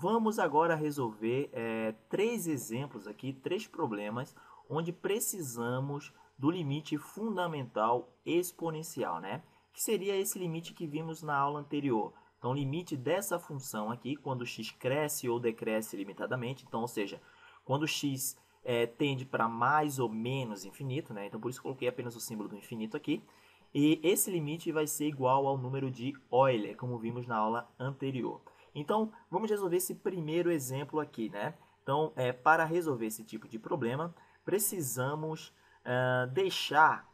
vamos agora resolver é, três exemplos aqui, três problemas, onde precisamos do limite fundamental exponencial, né? Que seria esse limite que vimos na aula anterior. Então, limite dessa função aqui, quando x cresce ou decresce limitadamente, então, ou seja, quando x é, tende para mais ou menos infinito, né? Então, por isso coloquei apenas o símbolo do infinito aqui. E esse limite vai ser igual ao número de Euler, como vimos na aula anterior. Então, vamos resolver esse primeiro exemplo aqui, né? Então, é, para resolver esse tipo de problema, precisamos uh, deixar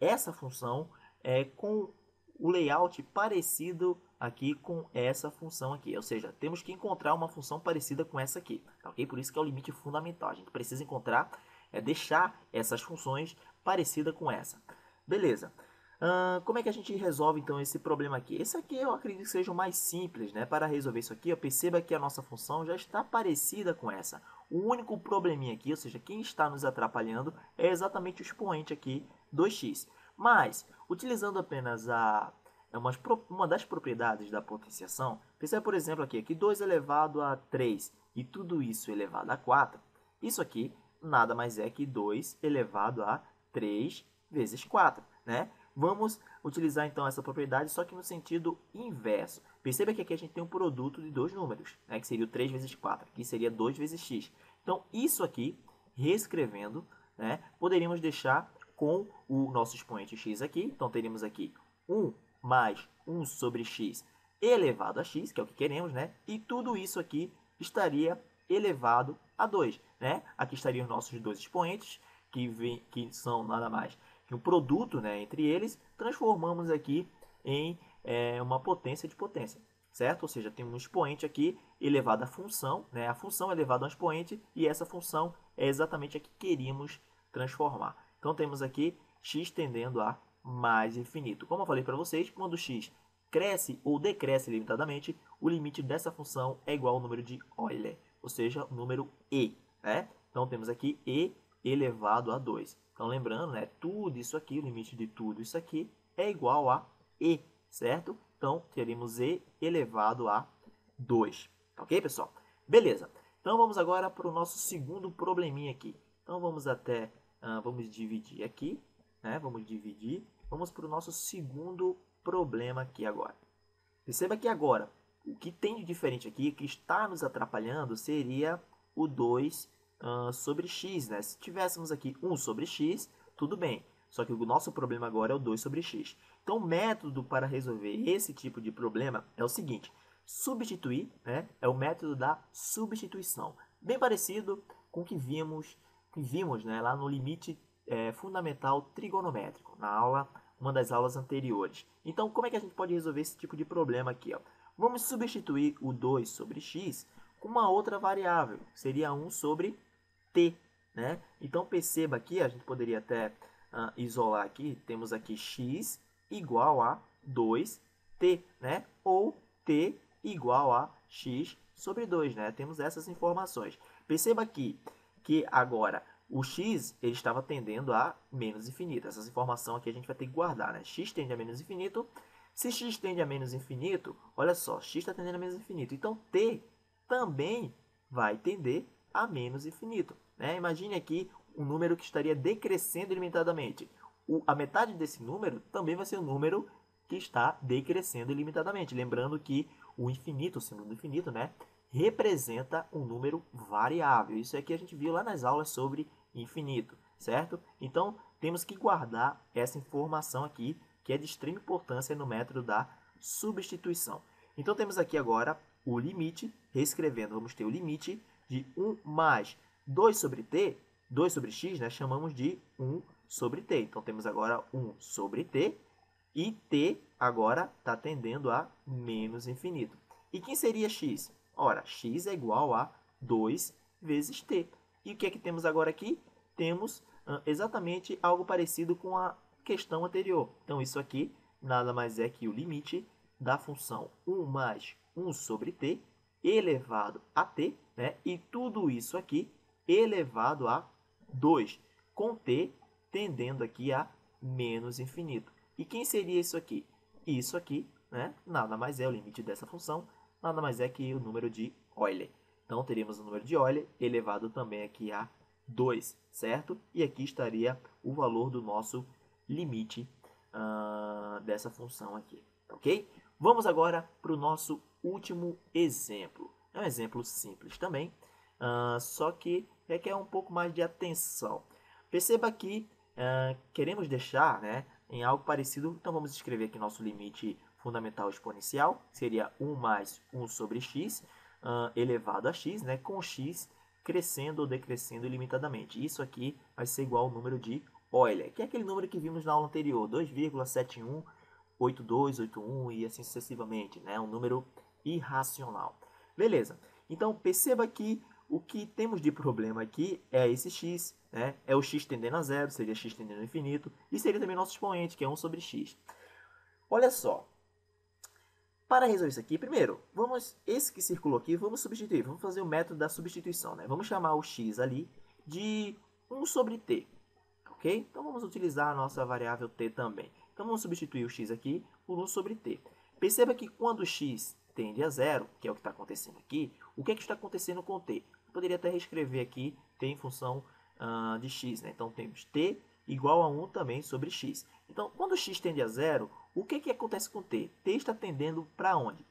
essa função é, com o layout parecido aqui com essa função aqui. Ou seja, temos que encontrar uma função parecida com essa aqui. Tá ok? Por isso que é o limite fundamental. A gente precisa encontrar, é, deixar essas funções parecidas com essa. Beleza. Uh, como é que a gente resolve então esse problema aqui? Esse aqui eu acredito que seja o mais simples, né? Para resolver isso aqui, ó, perceba que a nossa função já está parecida com essa. O único probleminha aqui, ou seja, quem está nos atrapalhando, é exatamente o expoente aqui 2x. Mas, utilizando apenas a, é uma, das propriedades da potenciação, perceba, por exemplo, aqui, que 2 elevado a 3 e tudo isso elevado a 4, isso aqui nada mais é que 2 elevado a 3 vezes 4, né? Vamos utilizar então essa propriedade, só que no sentido inverso. Perceba que aqui a gente tem um produto de dois números, né, que seria o 3 vezes 4, que seria 2 vezes x. Então, isso aqui, reescrevendo, né, poderíamos deixar com o nosso expoente x aqui. Então, teríamos aqui 1 mais 1 sobre x elevado a x, que é o que queremos, né? E tudo isso aqui estaria elevado a 2, né? Aqui estariam os nossos dois expoentes, que, vem, que são nada mais o produto né, entre eles, transformamos aqui em é, uma potência de potência, certo? Ou seja, tem um expoente aqui elevado à função, né? a função elevada a um expoente, e essa função é exatamente a que queríamos transformar. Então, temos aqui x tendendo a mais infinito. Como eu falei para vocês, quando x cresce ou decresce limitadamente, o limite dessa função é igual ao número de Euler, ou seja, o número e. Né? Então, temos aqui e elevado a 2. Então, lembrando, né, tudo isso aqui, o limite de tudo isso aqui é igual a e, certo? Então, teremos e elevado a 2. Ok, pessoal? Beleza. Então, vamos agora para o nosso segundo probleminha aqui. Então, vamos até, uh, vamos dividir aqui, né? Vamos dividir. Vamos para o nosso segundo problema aqui agora. Perceba que agora, o que tem de diferente aqui, que está nos atrapalhando, seria o 2 uh, sobre x, né? Se tivéssemos aqui 1 sobre x, tudo bem. Só que o nosso problema agora é o 2 sobre x. Então, o método para resolver esse tipo de problema é o seguinte. Substituir né, é o método da substituição. Bem parecido com o que vimos, que vimos né, lá no limite é, fundamental trigonométrico, na aula, uma das aulas anteriores. Então, como é que a gente pode resolver esse tipo de problema aqui? Ó? Vamos substituir o 2 sobre x com uma outra variável, seria 1 sobre t. Né? Então perceba aqui, a gente poderia até uh, isolar aqui, temos aqui x igual a 2t, né? ou t igual a x sobre 2. Né? Temos essas informações. Perceba aqui que agora o x ele estava tendendo a menos infinito. Essa informação aqui a gente vai ter que guardar. Né? x tende a menos infinito. Se x tende a menos infinito, olha só, x está tendendo a menos infinito. Então, t também vai tender a menos infinito. Né? Imagine aqui um número que estaria decrescendo ilimitadamente. O, a metade desse número também vai ser um número que está decrescendo ilimitadamente. Lembrando que o infinito, o símbolo do infinito, né, representa um número variável. Isso aqui a gente viu lá nas aulas sobre infinito, certo? Então, temos que guardar essa informação aqui, que é de extrema importância no método da substituição. Então, temos aqui agora o limite, reescrevendo, vamos ter o limite de 1 mais 2 sobre t, 2 sobre x, né, chamamos de 1 sobre t. Então, temos agora 1 sobre t e t agora está tendendo a menos infinito. E quem seria x? Ora, x é igual a 2 vezes t. E o que é que temos agora aqui? Temos exatamente algo parecido com a questão anterior. Então, isso aqui nada mais é que o limite da função 1 mais 1 sobre t elevado a t, né? e tudo isso aqui elevado a 2, com t tendendo aqui a menos infinito. E quem seria isso aqui? Isso aqui, né? nada mais é o limite dessa função, nada mais é que o número de Euler. Então, teríamos o número de Euler elevado também aqui a 2, certo? E aqui estaria o valor do nosso limite uh, dessa função aqui, ok? Vamos agora para o nosso último exemplo. É um exemplo simples também, uh, só que requer um pouco mais de atenção. Perceba que uh, queremos deixar né, em algo parecido, então vamos escrever aqui nosso limite fundamental exponencial, seria 1 mais 1 sobre x, uh, elevado a x, né, com x crescendo ou decrescendo ilimitadamente. Isso aqui vai ser igual ao número de Euler, que é aquele número que vimos na aula anterior, 2,718281 e assim sucessivamente, né, um número irracional. Beleza, então perceba que o que temos de problema aqui é esse x, né? é o x tendendo a zero, seria x tendendo ao infinito, e seria também nosso expoente, que é 1 sobre x. Olha só, para resolver isso aqui, primeiro, vamos esse que circulou aqui, vamos substituir, vamos fazer o método da substituição. Né? Vamos chamar o x ali de 1 sobre t, ok? Então vamos utilizar a nossa variável t também. Então vamos substituir o x aqui por 1 sobre t. Perceba que quando o x tende a zero, que é o que está acontecendo aqui, o que, é que está acontecendo com t? Poderia até reescrever aqui t em função uh, de x. Né? Então temos t igual a 1 também sobre x. Então, quando x tende a zero, o que, que acontece com t? t está tendendo para onde?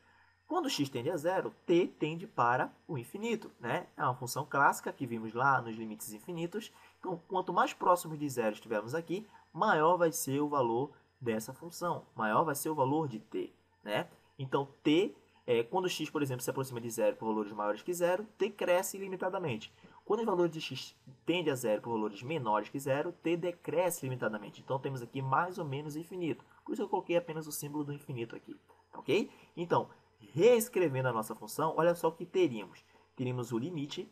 Quando x tende a zero, t tende para o infinito. Né? É uma função clássica que vimos lá nos limites infinitos. Então, quanto mais próximo de zero estivermos aqui, maior vai ser o valor dessa função. Maior vai ser o valor de t. Né? Então, t, é, quando x, por exemplo, se aproxima de zero por valores maiores que zero, t cresce ilimitadamente. Quando o valor de x tende a zero por valores menores que zero, t decresce limitadamente. Então, temos aqui mais ou menos infinito. Por isso eu coloquei apenas o símbolo do infinito aqui, ok? Então, reescrevendo a nossa função, olha só o que teríamos. Teríamos o limite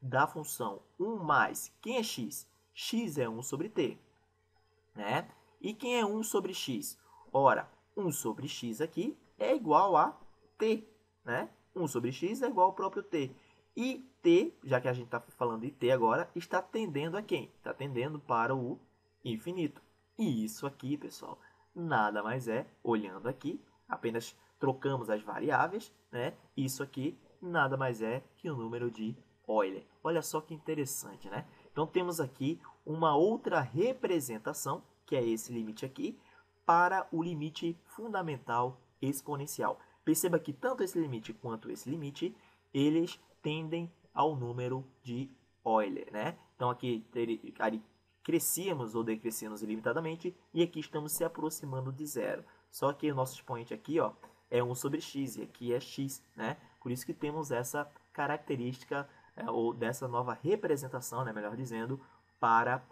da função 1 mais, quem é x? x é 1 sobre t, né? E quem é 1 sobre x? Ora, 1 sobre x aqui é igual a t, né? 1 sobre x é igual ao próprio t. E t, já que a gente está falando de t agora, está tendendo a quem? Está tendendo para o infinito. E isso aqui, pessoal, nada mais é, olhando aqui, apenas trocamos as variáveis, né? Isso aqui nada mais é que o número de Euler. Olha só que interessante, né? Então temos aqui uma outra representação, que é esse limite aqui, para o limite fundamental exponencial. Perceba que tanto esse limite quanto esse limite, eles tendem ao número de Euler, né? Então aqui crescíamos ou decrescíamos ilimitadamente e aqui estamos se aproximando de zero. Só que o nosso expoente aqui ó, é 1 sobre x e aqui é x, né? Por isso que temos essa característica é, ou dessa nova representação, né, melhor dizendo, para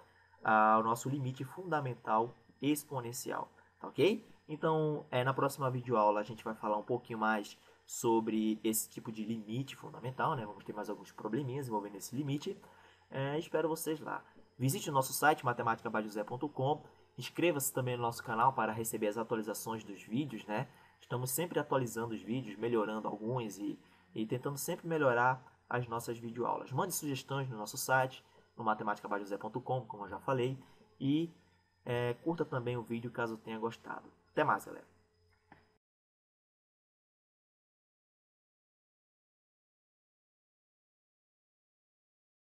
ah, o nosso limite fundamental exponencial, tá ok? Então, é, na próxima videoaula a gente vai falar um pouquinho mais sobre esse tipo de limite fundamental, né? Vamos ter mais alguns probleminhas envolvendo esse limite. É, espero vocês lá. Visite o nosso site matematicabajosé.com. Inscreva-se também no nosso canal para receber as atualizações dos vídeos, né? Estamos sempre atualizando os vídeos, melhorando alguns e, e tentando sempre melhorar as nossas videoaulas. Mande sugestões no nosso site, no matematicabajosé.com, como eu já falei, e é, curta também o vídeo caso tenha gostado. Até mais, galera!